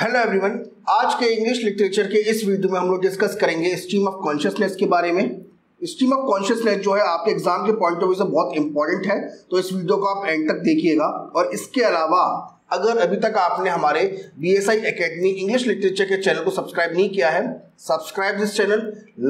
Hello everyone आज के English literature के इस वीडियो में हम लोग डिस्कस करेंगे स्ट्रीम ऑफ़ कॉन्शियसनेस के बारे में। स्ट्रीम ऑफ़ कॉन्शियसनेस जो है आपके एग्ज़ाम के पॉइंट ऑफ़ व्यू से बहुत इंपॉर्टेंट है तो इस वीडियो को आप एंड तक देखिएगा। और इसके अलावा अगर अभी तक आपने हमारे B S I academy English literature के चैनल को सब्सक्राइब नहीं किया है subscribe this channel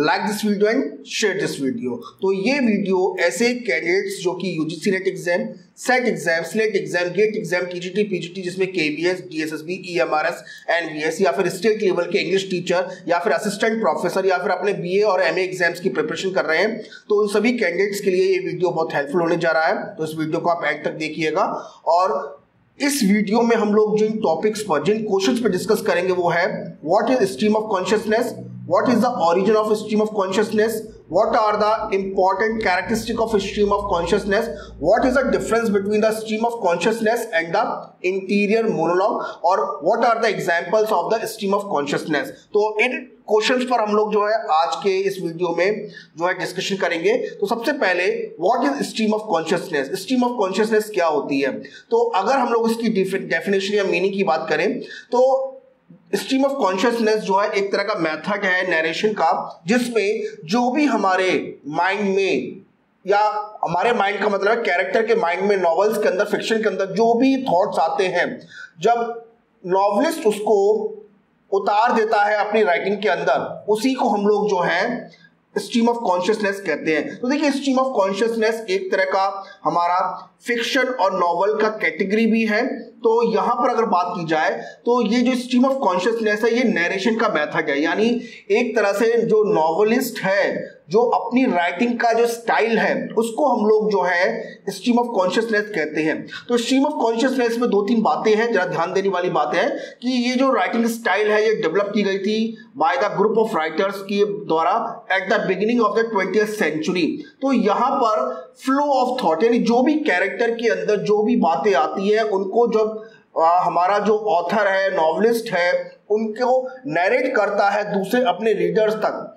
like this video and share this video तो ये वीडियो ऐसे कैंडिडेट्स जो कि UGC NET exam SET exam SLET exam GATE exam TGT PGT जिसमें K B S D S S B E M R S N B S या फिर state level के English teacher या फिर assistant professor या फिर अपने B A और एम ए एग्ज़ाम्स की प्रिपरेशन कर रहे हैं तो उन सभी कैंडिडेट्स के लिए ये वीडियो बहुत हेल्पफुल होने जा रहा है। तो इस वीडियो को आप एंड तक देखिएगा। और इस वीडियो में हम लोग जिन टॉपिक्स पर, जिन क्वेश्चंस पर डिस्कस करेंगे, वो है what is stream of consciousness what is the origin of stream of consciousness what are the important characteristic of stream of consciousness what is the difference between the stream of consciousness and the interior monologue or what are the examples of the stream of consciousness तो इन questions पर हम लोग जो है आज के इस video में जो है डिस्कशन करेंगे तो सबसे पहले what is stream of consciousness stream of consciousness क्या होती है तो अगर हम लोग इसकी डेफिनेशन या मीनिंग की बात करें तो स्ट्रीम ऑफ़ कॉन्शियसनेस जो है, एक तरह का मेथड है नरेशन का, जिसमें जो भी हमारे माइंड में या हमारे माइंड का मतलब है कैरेक्टर के माइंड में नॉवेल्स के अंदर फिक्शन के अंदर जो भी थॉट्स आते हैं, जब नॉवलिस्ट उसको उतार देता है अपनी राइटिंग के अंदर, उसी को हम लोग जो है स्ट्रीम ऑफ़ कॉन्शियसनेस कहते हैं। तो देखिए स्ट्रीम ऑफ़ कॉन्शियसनेस एक तरह का हमारा फिक्शन और नॉवल का कैटेगरी भी है। तो यहाँ पर अगर बात की जाए तो ये जो स्ट्रीम ऑफ़ कॉन्शियसनेस है, ये नरेशन का मैथड है। यानी एक तरह से जो नॉवलिस्ट है जो अपनी राइटिंग का जो स्टाइल है उसको हम लोग जो है स्ट्रीम ऑफ़ कॉन्शियसनेस कहते हैं। तो स्ट्रीम ऑफ़ कॉन्शियसनेस में दो तीन बातें हैं जरा ध्यान देने वाली बात है कि ये जो राइटिंग स्टाइल है ये डेवलप की गई थी by the group of writers के द्वारा at the beginning of the twenty century तो यहाँ पर फ्लो ऑफ़ थॉट यानी जो भी कैरेक्टर के अंदर जो भी बातें आती है उनको जब आ, हमारा जो ऑथर है नॉवलिस्ट है उनको नरेट करता है दूसरे अपने रीडर्स तक।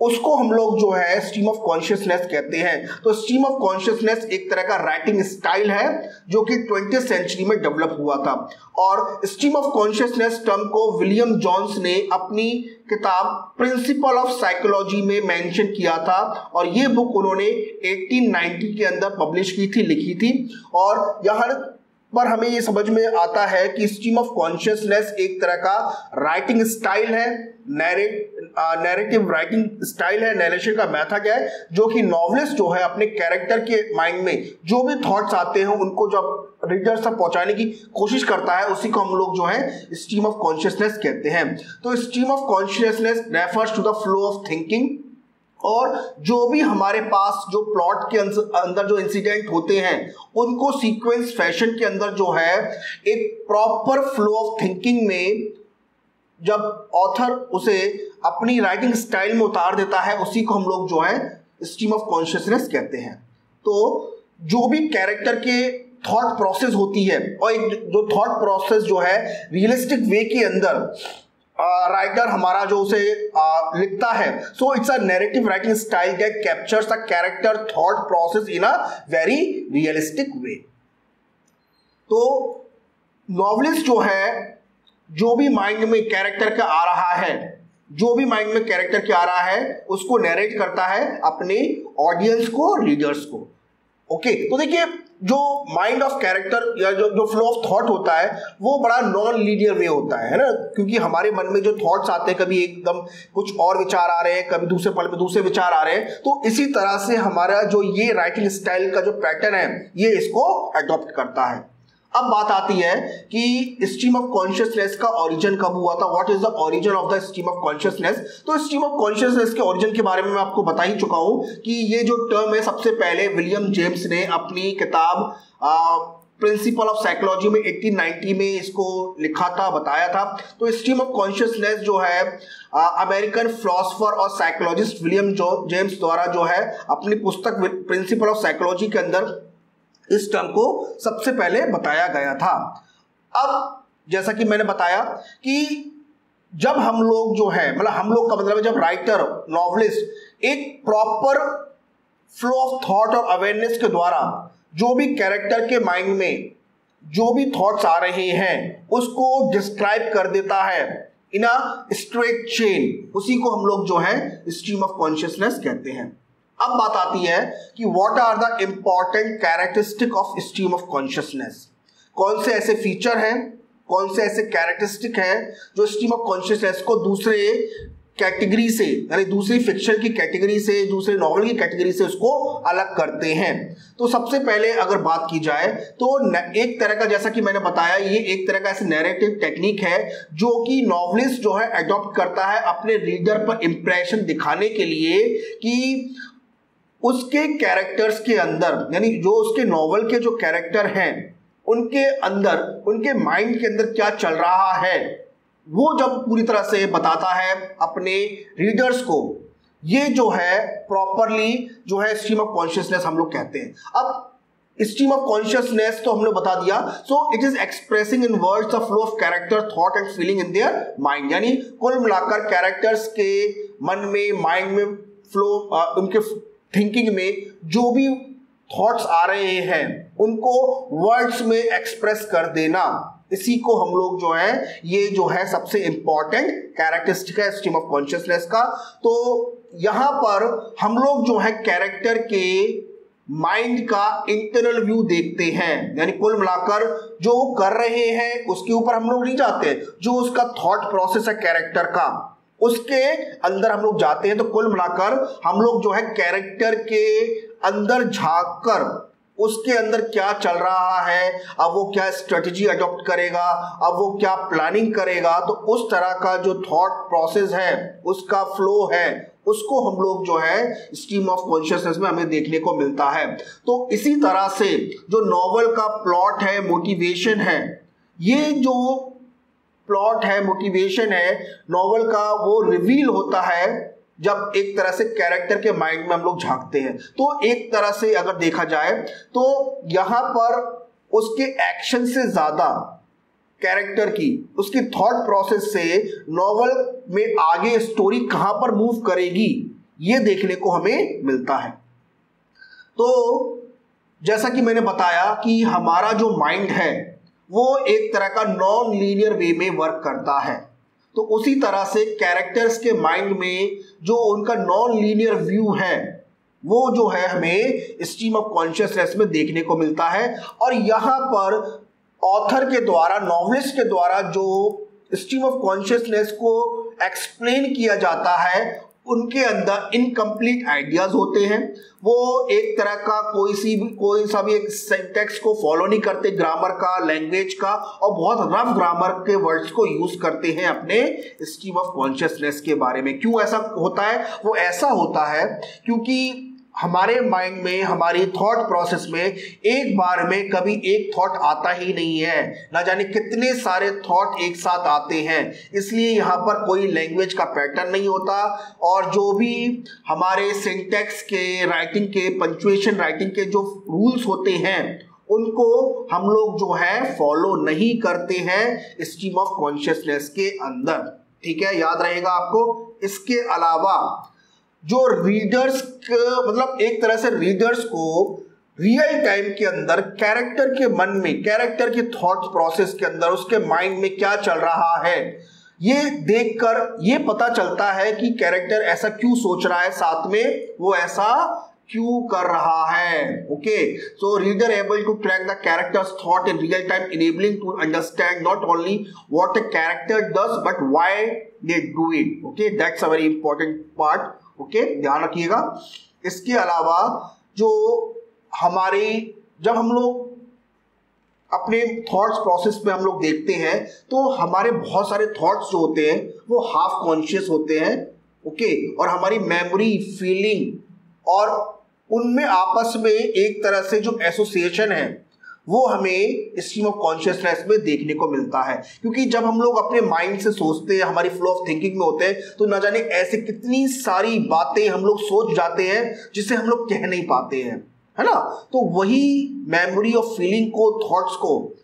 उसको हम लोग जो है स्ट्रीम ऑफ़ कॉन्शियसनेस कहते हैं। तो स्ट्रीम ऑफ़ कॉन्शियसनेस एक तरह का राइटिंग स्टाइल है, जो कि ट्वेंटी सेंचुरी में डेवलप हुआ था। और स्ट्रीम ऑफ़ कॉन्शियसनेस टर्म को विलियम जॉन्स ने अपनी किताब प्रिंसिपल ऑफ़ साइकोलॉजी में मेंशन किया था और ये बुक उन्होंने 1890 के अंदर पब्लिश की थी, लिखी थी। और यहाँ पर हमें ये समझ में आता है कि स्ट्रीम ऑफ़ कॉन्शियसनेस एक तरह का राइटिंग स्टाइल है। नैरेटिव राइटिंग स्टाइल है नरेशन का मेथड है? जो कि नॉवलिस्ट जो है, अपने कैरेक्टर के माइंड में जो भी थॉट्स आते हैं, उनको जब रीडर तक पहुँचाने की कोशिश करता है, उसी को हम लोग जो है स्ट्रीम ऑफ़ कॉन्शियसनेस कहते हैं। तो stream of consciousness refers to the flow of thinking और जो भी हमारे पास जो प्लॉट के अंदर जो इंसिडेंट होते हैं, उनको सीक्वेंस फ़ैशन के अंदर जो है, एक प्रॉपर फ्लो ऑफ़ थिंकिंग में जब ऑथर उसे अपनी राइटिंग स्टाइल में उतार देता है उसी को हम लोग जो है स्ट्रीम ऑफ़ कॉन्शियसनेस कहते हैं। तो जो भी कैरेक्टर के थॉट प्रोसेस होती है और एक जो थॉट प्रोसेस जो है रियलिस्टिक वे के अंदर राइटर हमारा जो उसे uh, लिखता है so it's a narrative writing style that captures the character thought process in a very realistic way तो नॉवलिस्ट जो है जो भी माइंड में कैरेक्टर का आ रहा है, जो भी माइंड में कैरेक्टर के आ रहा है, उसको नरेट करता है अपने ऑडियंस को रीडर्स को। ओके तो देखिए, जो माइंड ऑफ़ कैरेक्टर या जो जो फ्लो ऑफ़ थॉट होता है, वो बड़ा नॉन लीनियर वे होता है ना? क्योंकि हमारे मन में जो थॉट्स आते हैं, कभी एकदम कुछ और विचार आ रहे हैं, कभी दूसरे पल में दूसरे विचार आ रहे हैं तो इसी तरह से हमारा जो ये राइटिंग स्टाइल का जो पैटर्न है, ये इसको अडॉप्ट करता है। अब बात आती है कि स्ट्रीम ऑफ़ कॉन्शियसनेस का ओरिजिन कब हुआ था? What is the origin of the stream of consciousness तो स्ट्रीम ऑफ़ कॉन्शियसनेस के ओरिजिन के बारे में मैं आपको बता ही चुका हूँ कि ये जो टर्म है, सबसे पहले विलियम जेम्स ने अपनी किताब प्रिंसिपल ऑफ़ साइकोलॉजी में 1890 में इसको लिखा था, बताया था। तो स्ट्रीम ऑफ़ कॉन्शियसनेस जो है अमेरिकन फिलोसफर और साइकोलॉजिस्ट विलियम जेम्स द्वारा जो है, अपनी पुस्तक प्रिंसिपल ऑफ़ साइकोलॉजी के अंदर इस टर्म को सबसे पहले बताया गया था। अब, जैसा कि मैंने बताया कि जब हम लोग जो है मतलब हम लोग का मतलब जब राइटर नॉवलिस्ट एक प्रॉपर फ्लो ऑफ़ थॉट और अवेयरनेस के द्वारा जो भी कैरेक्टर के माइंड में जो भी थॉट्स आ रहे हैं, उसको डिस्क्राइब कर देता है इन अ स्ट्रेट चेन उसी को हम लोग जो है स्ट्रीम ऑफ़ कॉन्शियसनेस कहते हैं। अब बात आती है कि what are the important characteristic of stream of consciousness कौन से ऐसे फीचर हैं? कौन से ऐसे कैरेक्टरिस्टिक हैं जो स्ट्रीम ऑफ़ कॉन्शियसनेस को दूसरे कैटेगरी से, यानी दूसरी फिक्शन की कैटेगरी से, दूसरे नॉवल की कैटेगरी से उसको अलग करते हैं? तो सबसे पहले अगर बात की जाए तो एक तरह का जैसा कि मैंने बताया, ये एक तरह का ऐसे नैरेटिव टेक्निक है, जो कि नॉवलिस्ट जो है अडॉप्ट करता है अपने रीडर पर इंप्रेशन दिखाने के लिए कि उसके कैरेक्टर्स के अंदर, यानी जो उसके नॉवल के जो कैरेक्टर हैं, उनके अंदर, उनके माइंड के अंदर क्या चल रहा है, वो जब पूरी तरह से बताता है अपने रीडर्स को, ये जो है प्रॉपरली जो है स्ट्रीम ऑफ़ कॉन्शियसनेस हम लोग कहते हैं। अब स्ट्रीम ऑफ़ कॉन्शियसनेस तो हमने बता दिया so it is expressing in words the flow of character thought and feeling in their mind यानी कुल मिलाकर कैरेक्टर्स के मन में माइंड में फ्लो उनके थिंकिंग में जो भी थॉट्स आ रहे हैं, उनको वर्ड्स में एक्सप्रेस कर देना। इसी को हम लोग जो है, ये जो है सबसे इंपॉर्टेंट कैरेक्टरिस्टिक है स्ट्रीम ऑफ़ कॉन्शियसनेस का। तो यहाँ पर हम लोग जो है कैरेक्टर के माइंड का इंटरनल व्यू देखते हैं। यानी कुल मिलाकर जो वो कर रहे हैं, उसके ऊपर हम लोग नहीं जाते। जो उसका थॉट प्रोसेस है कैरेक्टर का। उसके अंदर हम लोग जाते हैं तो कुल मिलाकर हम लोग जो है कैरेक्टर के अंदर झाँक कर उसके अंदर क्या चल रहा है, अब वो क्या स्ट्रेटजी अडॉप्ट करेगा, अब वो क्या प्लानिंग करेगा तो उस तरह का जो थॉट प्रोसेस है, उसका फ्लो है, उसको हम लोग जो है स्ट्रीम ऑफ़ कॉन्शियसनेस में हमें देखने को मिलता है। तो इसी तरह से जो नॉवल का प्लॉट है मोटिवेशन है, ये जो प्लॉट है मोटिवेशन है नॉवल का वो रिवील होता है जब एक तरह से कैरेक्टर के माइंड में हम लोग झांकते हैं। तो एक तरह से अगर देखा जाए तो यहाँ पर उसके एक्शन से ज़्यादा कैरेक्टर की, उसकी थॉट प्रोसेस से नॉवल में आगे स्टोरी कहाँ पर मूव करेगी, ये देखने को हमें मिलता है। तो जैसा कि मैंने बताया कि हमारा जो माइंड है वो एक तरह का नॉन लीनियर वे में वर्क करता है। तो उसी तरह से कैरेक्टर्स के माइंड में जो उनका नॉन लीनियर व्यू है, वो जो है हमें स्ट्रीम ऑफ़ कॉन्शियसनेस में देखने को मिलता है। और यहाँ पर ऑथर के द्वारा नॉवलिस्ट के द्वारा जो स्ट्रीम ऑफ़ कॉन्शियसनेस को एक्सप्लेन किया जाता है उनके अंदर इनकम्प्लीट आइडियाज़ होते हैं। वो एक तरह का कोई सी भी कोई सा भी एक सेंटेक्स को फॉलो नहीं करते ग्रामर का लैंग्वेज का, और बहुत रफ ग्रामर के वर्ड्स को यूज़ करते हैं अपने स्ट्रीम ऑफ़ कॉन्शियसनेस के बारे में। क्यों ऐसा होता है? वो ऐसा होता है क्योंकि हमारे माइंड में, हमारी थॉट प्रोसेस में एक बार में कभी एक थॉट आता ही नहीं है। ना जाने कितने सारे थॉट एक साथ आते हैं। इसलिए यहाँ पर कोई लैंग्वेज का पैटर्न नहीं होता और जो भी हमारे सिंटेक्स के राइटिंग के पंचुएशन राइटिंग के जो रूल्स होते हैं, उनको हम लोग जो है फॉलो नहीं करते हैं स्ट्रीम ऑफ़ कॉन्शियसनेस के अंदर। ठीक है? याद रहेगा आपको? इसके अलावा जो रीडर्स मतलब एक तरह से रीडर्स को रियल टाइम के अंदर कैरेक्टर के मन में कैरेक्टर के थॉट प्रोसेस के अंदर, उसके माइंड में क्या चल रहा है, ये देखकर ये पता चलता है कि कैरेक्टर ऐसा क्यों सोच रहा है, साथ में वो ऐसा क्यों कर रहा है okay so reader able to track the characters thought in real time enabling to understand not only what a character does but why they do it okay that's a very important part okay? ध्यान रखिएगा। इसके अलावा जो हमारे, जब हम लोग अपने थॉट्स प्रोसेस में हम लोग देखते हैं तो हमारे बहुत सारे थॉट्स जो होते हैं, वो हाफ़ कॉन्शियस होते हैं, ओके? और हमारी मेमोरी फीलिंग और उनमें आपस में एक तरह से जो एसोसिएशन है वो हमें स्ट्रीम ऑफ़ कॉन्शियसनेस में देखने को मिलता है। क्योंकि जब हम लोग अपने माइंड से सोचते हैं, हमारी फ्लो ऑफ़ थिंकिंग में होते हैं तो ना जाने ऐसे कितनी सारी बातें हम लोग सोच जाते हैं, जिसे हम लोग कह नहीं पाते हैं। है ना? तो वही मेमोरी ऑफ़ फीलिंग को थॉट्स को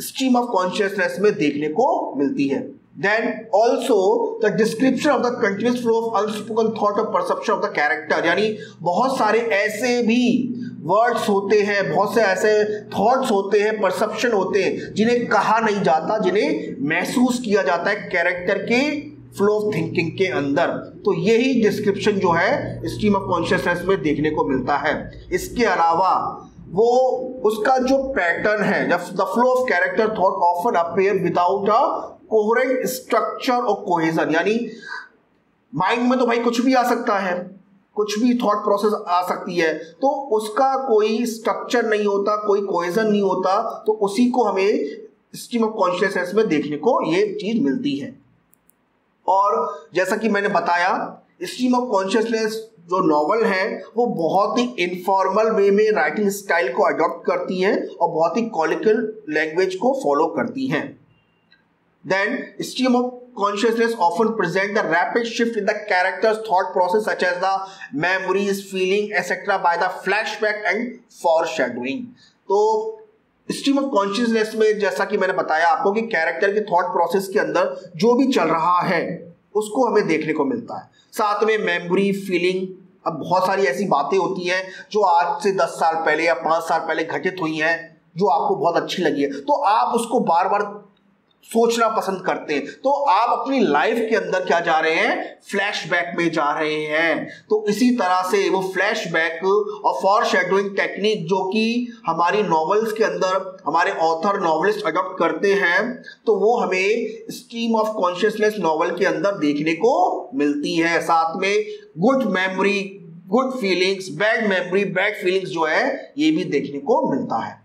स्ट्रीम ऑफ़ कॉन्शियसनेस में देखने को मिलती है। Then also the description of the continuous flow of unspoken thought of perception of the character यानी बहुत सारे ऐसे भी वर्ड्स होते हैं, बहुत से ऐसे थॉट्स होते हैं परसेप्शन होते हैं, जिन्हें कहा नहीं जाता, जिन्हें महसूस किया जाता है कैरेक्टर के फ्लो ऑफ़ थिंकिंग के अंदर। तो यही डिस्क्रिप्शन जो है स्ट्रीम ऑफ़ कॉन्शियसनेस में देखने को मिलता है। इसके अलावा, वो उसका जो पैटर्न है जब the flow of character thought often appear without a coherent structure और कोहेजन यानी माइंड में तो भाई कुछ भी आ सकता है। कुछ भी थॉट प्रोसेस आ सकती है तो उसका कोई स्ट्रक्चर नहीं होता, कोई कोहेजन नहीं होता तो उसी को हमें स्ट्रीम ऑफ़ कॉन्शियसनेस में देखने को ये चीज़ मिलती है। और जैसा कि मैंने बताया स्ट्रीम ऑफ़ कॉन्शियसनेस जो नॉवल है, वो बहुत ही इनफॉर्मल वे में राइटिंग स्टाइल को अडॉप्ट करती है और बहुत ही कॉलिकल लैंग्वेज को फॉलो करती है। Then stream of consciousness often present the rapid shift in the character's thought process, such as the memories, feeling etc by the flashback and foreshadowing. तो स्ट्रीम ऑफ़ कॉन्शियसनेस में जैसा कि मैंने बताया आपको कि कैरेक्टर के थॉट प्रोसेस के अंदर जो भी चल रहा है, उसको हमें देखने को मिलता है। साथ में मेमोरी फीलिंग अब बहुत सारी ऐसी बातें होती हैं जो आज से दस साल पहले या पाँच साल पहले घटित हुई हैं, जो आपको बहुत अच्छी लगी है। तो आप उसको बार बार सोचना पसंद करते हैं। तो आप अपनी लाइफ के अंदर क्या जा रहे हैं? फ्लैशबैक में जा रहे हैं। तो इसी तरह से वो फ्लैशबैक और फॉर शेडोइंग टेक्निक जो कि हमारी नॉवेल्स के अंदर, हमारे ऑथर नॉवलिस्ट अडॉप्ट करते हैं तो वो हमें स्ट्रीम ऑफ़ कॉन्शियसनेस नॉवल के अंदर देखने को मिलती है। साथ में good memory good feelings bad memory bad feelings जो है, ये भी देखने को मिलता है।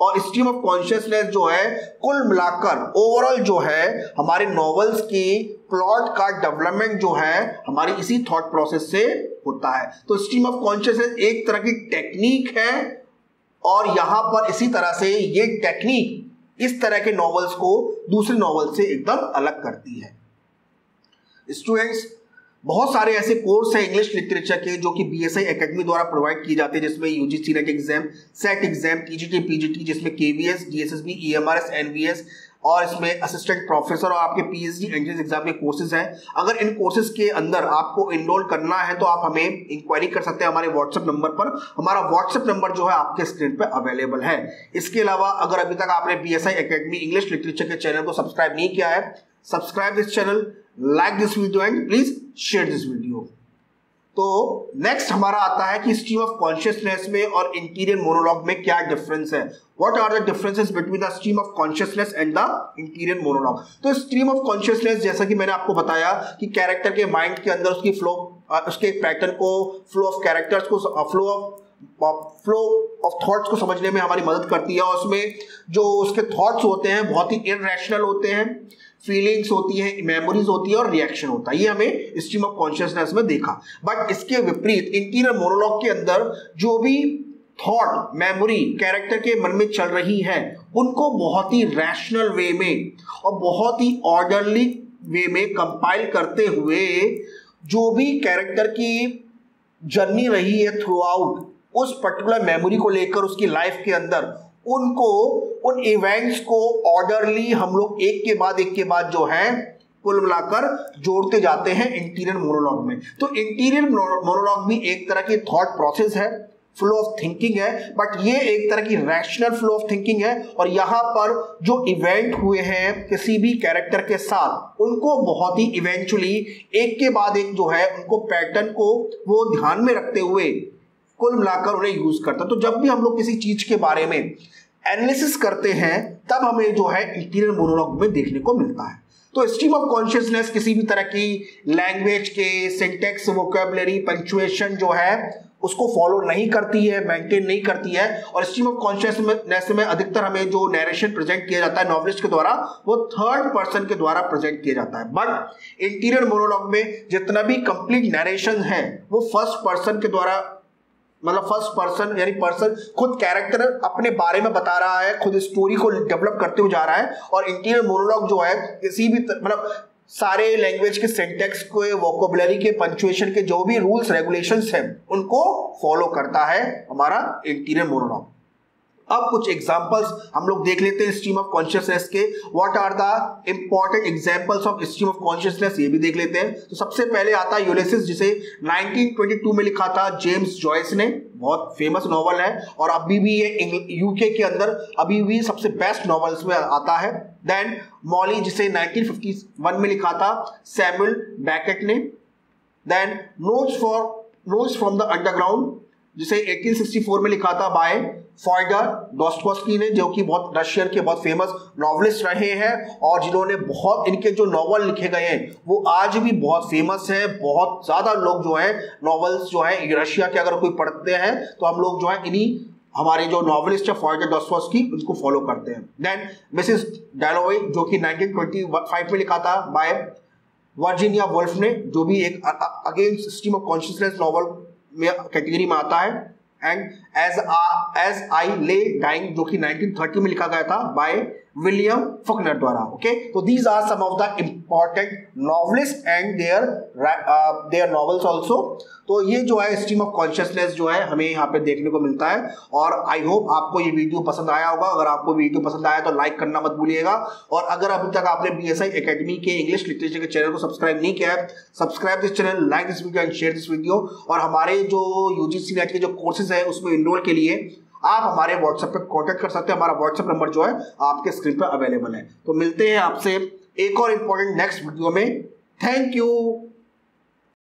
और स्ट्रीम ऑफ़ कॉन्शियसनेस जो है, कुल मिलाकर ओवरऑल जो है, हमारे नॉवेल्स की प्लॉट का डेवलपमेंट जो है, हमारी इसी थॉट प्रोसेस से होता है। तो स्ट्रीम ऑफ़ कॉन्शियसनेस एक तरह की टेक्निक है और यहाँ पर इसी तरह से ये टेक्निक इस तरह के नॉवेल्स को दूसरे नॉवल से एकदम अलग करती है। स्टूडेंट्स बहुत सारे ऐसे कोर्स हैं इंग्लिश लिटरेचर के जो कि बी एस आई अकेडमी द्वारा प्रोवाइड किए जाते हैं, जिसमें U G C net exam set exam T G T P G T जिसमें K V S D S S S B S N S इसमें असिस्टेंट प्रोफेसर और आपके P H D entrance exam के courses हैं। अगर इन courses के अंदर आपको इनरोल करना है तो आप हमें इंक्वायरी कर सकते हैं हमारे व्हाट्सएप नंबर पर। हमारा व्हाट्सएप नंबर जो है आपके स्क्रीन पर अवेलेबल है। इसके अलावा अगर अभी तक आपने B S I academy English literature के चैनल को सब्सक्राइब नहीं किया है subscribe this channel like this video and please share this video तो नेक्स्ट हमारा आता है कि स्ट्रीम ऑफ़ कॉन्शियसनेस में और इंटीरियर मोनोलॉग में क्या डिफरेंस है? What are the differences between the stream of consciousness and the interior monologue तो स्ट्रीम ऑफ़ कॉन्शियसनेस जैसा कि मैंने आपको बताया कि कैरेक्टर के माइंड के अंदर उसकी फ्लो उसके पैटर्न को फ्लो ऑफ़ कैरेक्टर्स को flow of flow of thoughts को समझने में हमारी मदद करती है। और उसमें जो उसके थॉट्स होते हैं, बहुत ही इनरेशनल होते हैं। फीलिंग्स होती है मेमोरीज होती है और रिएक्शन होता है। ये हमें स्ट्रीम ऑफ़ कॉन्शियसनेस में देखा। बट इसके विपरीत इंटीरियर मोनोलॉग के अंदर जो भी थॉट मेमोरी कैरेक्टर के मन में चल रही है, उनको बहुत ही रैशनल वे में और बहुत ही ऑर्डरली वे में कंपाइल करते हुए जो भी कैरेक्टर की जर्नी रही है थ्रू आउट उस पर्टिकुलर मेमोरी को लेकर, उसकी लाइफ के अंदर उनको, उन इवेंट्स को ऑर्डरली हम लोग एक के बाद, एक के बाद जो है, कुल मिलाकर जोड़ते जाते हैं इंटीरियर मोनोलॉग में। तो इंटीरियर मोनोलॉग भी एक तरह की थॉट प्रोसेस है फ्लो ऑफ़ थिंकिंग है बट ये एक तरह की रैशनल फ्लो ऑफ़ थिंकिंग है, और यहाँ पर जो इवेंट हुए हैं किसी भी कैरेक्टर के साथ, उनको बहुत ही इवेंचुअली एक के बाद एक जो है, उनको पैटर्न को वो ध्यान में रखते हुए कुल मिलाकर उन्हें यूज़ करता तो जब भी हम लोग किसी चीज़ के बारे में एनालिसिस करते हैं, तब हमें जो है इंटीरियर मोनोलॉग में देखने को मिलता है। तो स्ट्रीम ऑफ़ कॉन्शियसनेस किसी भी तरह की लैंग्वेज के सिंटेक्स वोकेबलरी पंचुएशन जो है, उसको फॉलो नहीं करती है मेंटेन नहीं करती है। और स्ट्रीम ऑफ़ कॉन्शियसनेस में अधिकतर हमें जो नरेशन प्रेजेंट किया जाता है नॉवलिस्ट के द्वारा, वो थर्ड पर्सन के द्वारा प्रेजेंट किया जाता है। बट इंटीरियर मोनोलॉग में जितना भी कंप्लीट नरेशन है, वो फ़र्स्ट पर्सन के द्वारा मतलब फ़र्स्ट पर्सन यानी पर्सन खुद कैरेक्टर अपने बारे में बता रहा है, खुद स्टोरी को डेवलप करते हुए जा रहा है और इंटीरियर मोनोलॉग जो है, किसी भी मतलब सारे लैंग्वेज के सेंटेक्स के वोकोबलरी के पंचुएशन के, जो भी रूल्स रेगुलेशंस हैं, उनको फॉलो करता है हमारा इंटीरियर मोनोलॉग अब कुछ एग्जांपल्स हम लोग देख लेते हैं स्ट्रीम ऑफ़ कॉन्शियसनेस के। What are the important examples of stream of consciousness ये भी देख लेते हैं। तो सबसे पहले आता है यूलिसिस जिसे 1922 में लिखा था जेम्स जॉयस ने। बहुत फ़ेमस नॉवल है। और अभी भी ये यूके के अंदर अभी भी सबसे बेस्ट नॉवेल्स में आता है। देन मॉली जिसे 1951 में लिखा था सैमुअल बैकेट ने। Then notes for notes from the underground जिसे 1864 में लिखा था बाय फॉइडर डॉस्टोस्की ने, जो कि बहुत रशियन के बहुत फ़ेमस नॉवलिस्ट रहे हैं और जिन्होंने बहुत, इनके जो नॉवल लिखे गए हैं, वो आज भी बहुत फ़ेमस है, बहुत ज़्यादा लोग जो है नॉवल्स जो है रशिया के अगर कोई पढ़ते हैं तो हम लोग जो है, इन्हीं हमारे जो नॉवलिस्ट है फॉइडर डॉस्टोस्की उनको फॉलो करते हैं। देन मिसिस डैलोवे जो कि 1925 में लिखा था बाय वर्जीनिया वुल्फ ने, जो भी एक against system of consciousness novel में कैटेगरी में आता है एंड एज एज आई ले डाइंग जो कि 1930 में लिखा गया था बाय विलियम फकनर द्वारा ओके तो these are some of the important novelist and their their novels also तो ये जो है स्ट्रीम ऑफ़ कॉन्शियसनेस जो है, हमें यहाँ पे देखने को मिलता है। और आई होप आपको ये वीडियो पसंद आया होगा। अगर आपको वीडियो पसंद आया तो लाइक करना मत भूलिएगा। और अगर अभी तक आपने बी एस आई के इंग्लिश लिटरेचर के चैनल को सब्सक्राइब नहीं किया है subscribe this channel like this video and share this video और हमारे जो यूजीसी नेट के जो कोर्सेज है, उसमें इनरोल के लिए आप हमारे व्हाट्सएप पर कांटेक्ट कर सकते हैं। हमारा व्हाट्सएप नंबर जो है, आपके स्क्रीन पर अवेलेबल है। तो मिलते हैं आपसे एक और इंपॉर्टेंट नेक्स्ट वीडियो में। Thank you